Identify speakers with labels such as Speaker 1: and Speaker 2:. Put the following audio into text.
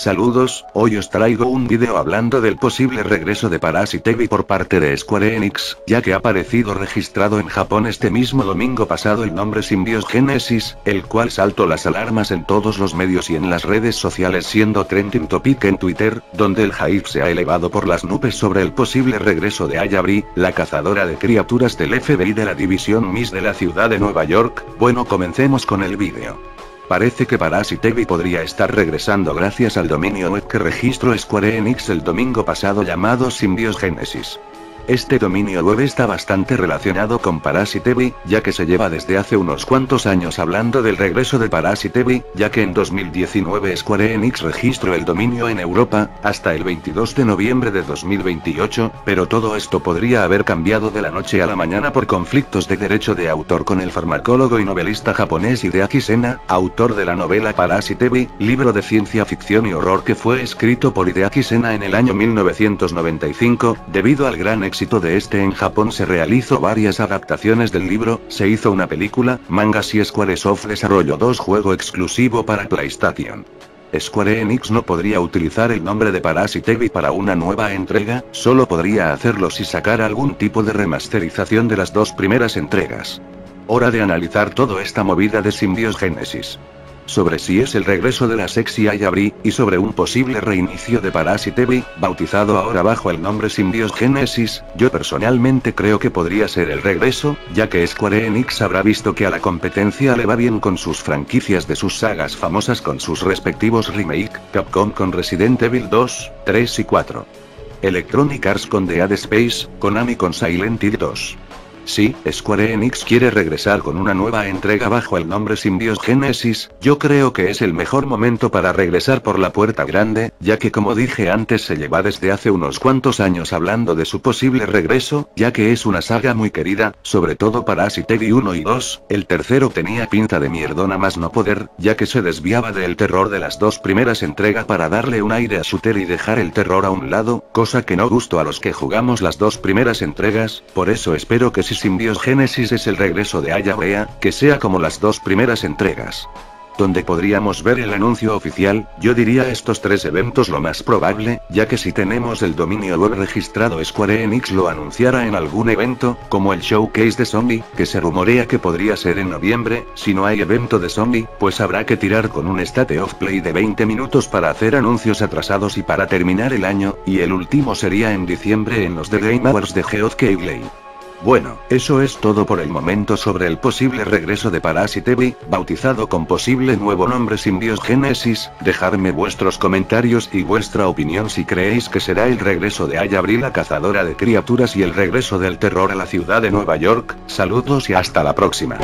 Speaker 1: Saludos, hoy os traigo un vídeo hablando del posible regreso de Parasite Eve por parte de Square Enix, ya que ha aparecido registrado en Japón este mismo domingo pasado el nombre Symbios Genesis, el cual saltó las alarmas en todos los medios y en las redes sociales siendo trending topic en Twitter, donde el hype se ha elevado por las nubes sobre el posible regreso de Ayabri, la cazadora de criaturas del FBI de la división MIS de la ciudad de Nueva York. Bueno comencemos con el vídeo. Parece que Parasite podría estar regresando gracias al dominio web que registró Square Enix el domingo pasado llamado Symbios Genesis. Este dominio web está bastante relacionado con Parasite Eve, ya que se lleva desde hace unos cuantos años hablando del regreso de Parasite Eve, ya que en 2019 Square Enix registró el dominio en Europa, hasta el 22 de noviembre de 2028, pero todo esto podría haber cambiado de la noche a la mañana por conflictos de derecho de autor con el farmacólogo y novelista japonés Hideaki Sena, autor de la novela Parasite Eve, libro de ciencia ficción y horror que fue escrito por Hideaki Sena en el año 1995, debido al gran éxito de este en Japón se realizó varias adaptaciones del libro, se hizo una película, mangas y Squaresoft desarrolló dos juego exclusivo para PlayStation. Square Enix no podría utilizar el nombre de Parasite Eve para una nueva entrega, solo podría hacerlo si sacara algún tipo de remasterización de las dos primeras entregas. Hora de analizar toda esta movida de Symbios Genesis sobre si es el regreso de la sexy Ayabri, y sobre un posible reinicio de Parasite Eve, bautizado ahora bajo el nombre Symbios Genesis, yo personalmente creo que podría ser el regreso, ya que Square Enix habrá visto que a la competencia le va bien con sus franquicias de sus sagas famosas con sus respectivos remake, Capcom con Resident Evil 2, 3 y 4. Electronic Arts con Dead Space, Konami con Silent Hill 2. Sí, Square Enix quiere regresar con una nueva entrega bajo el nombre Symbios Genesis, yo creo que es el mejor momento para regresar por la puerta grande, ya que como dije antes se lleva desde hace unos cuantos años hablando de su posible regreso, ya que es una saga muy querida, sobre todo para Asitegi 1 y 2, el tercero tenía pinta de mierdona más no poder, ya que se desviaba del terror de las dos primeras entregas para darle un aire a shooter y dejar el terror a un lado, cosa que no gustó a los que jugamos las dos primeras entregas, por eso espero que si Symbios Genesis es el regreso de Ayabrea, que sea como las dos primeras entregas. Donde podríamos ver el anuncio oficial, yo diría estos tres eventos lo más probable, ya que si tenemos el dominio web registrado Square Enix lo anunciara en algún evento, como el showcase de Zombie, que se rumorea que podría ser en noviembre, si no hay evento de Zombie, pues habrá que tirar con un state of play de 20 minutos para hacer anuncios atrasados y para terminar el año, y el último sería en diciembre en los The Game Awards de Geoff Keighley. Bueno, eso es todo por el momento sobre el posible regreso de Parasite Eve, bautizado con posible nuevo nombre Symbios Genesis, dejadme vuestros comentarios y vuestra opinión si creéis que será el regreso de Ayabri la cazadora de criaturas y el regreso del terror a la ciudad de Nueva York, saludos y hasta la próxima.